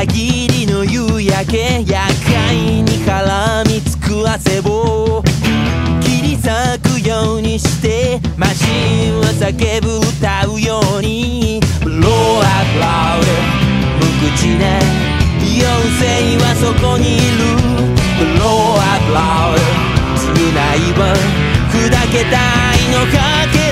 裏切りの夕焼け厄介に絡みつく汗を。切り裂くようにしてマシンは叫ぶ歌うように。Blow up loud 無口な妖精はそこにいる。Blow up loud 償いは砕けた愛のかけ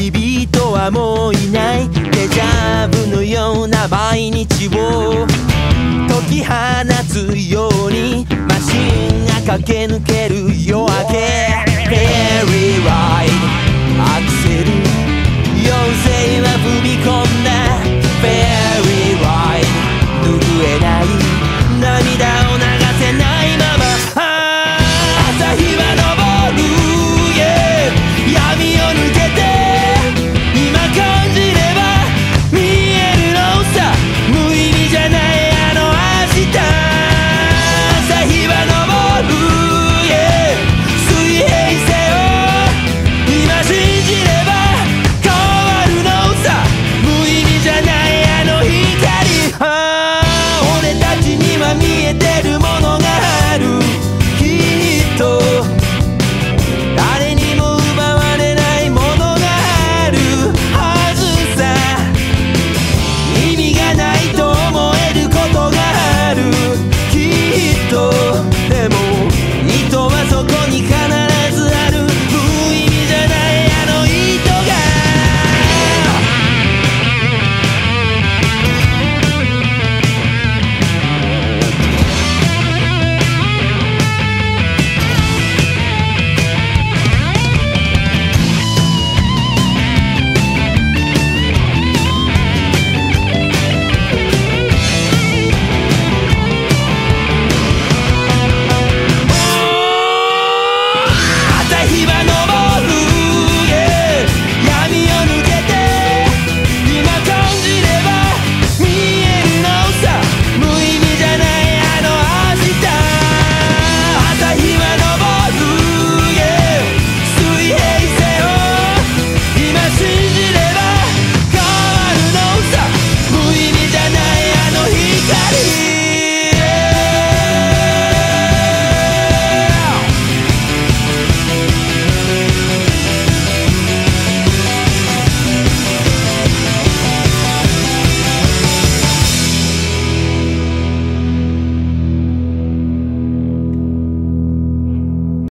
旅人はもういない。デジャブのような毎日を解き放つように。マシンが駆け抜ける夜明け。